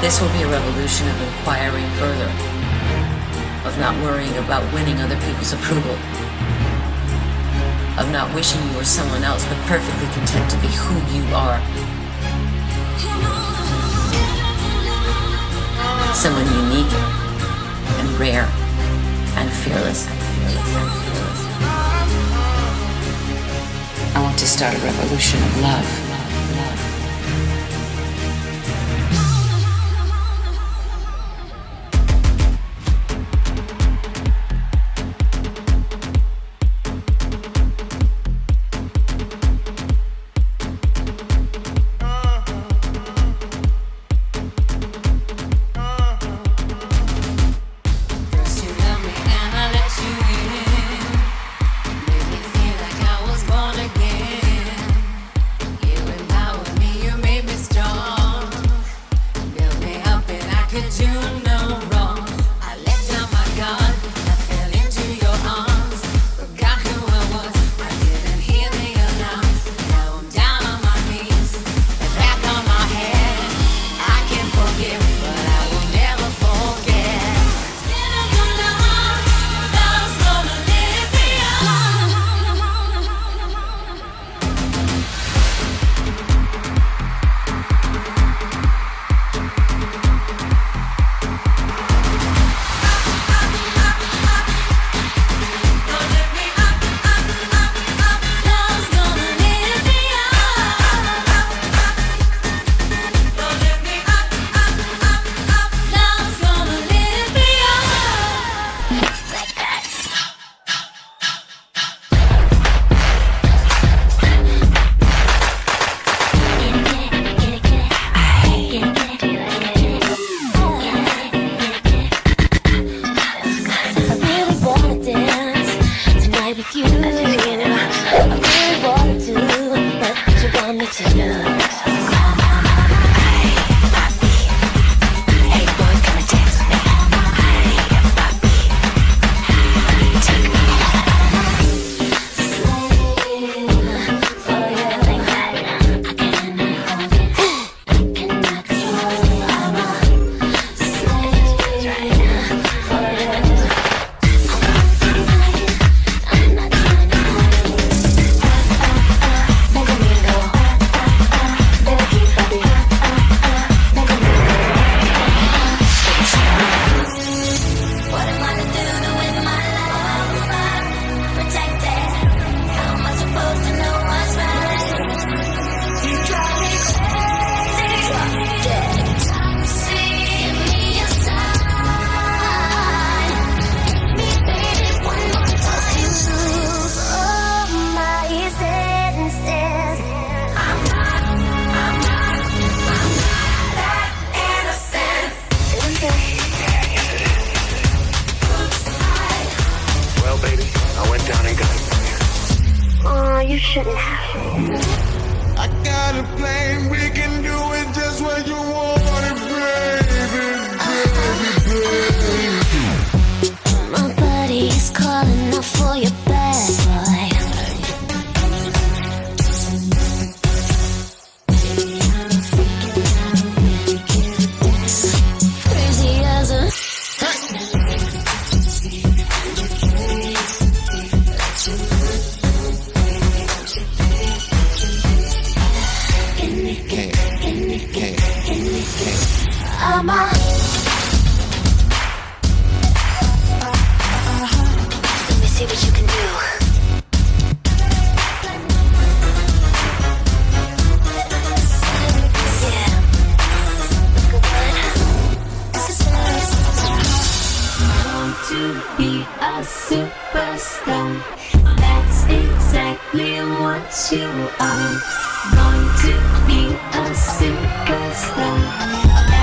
This will be a revolution of inquiring further, of not worrying about winning other people's approval, of not wishing you were someone else but perfectly content to be who you are. Someone unique and rare and fearless. And fearless. I want to start a revolution of love. Could you shouldn't have. I got a plane We can. to be a superstar. That's exactly what you are. Gonna be a superstar.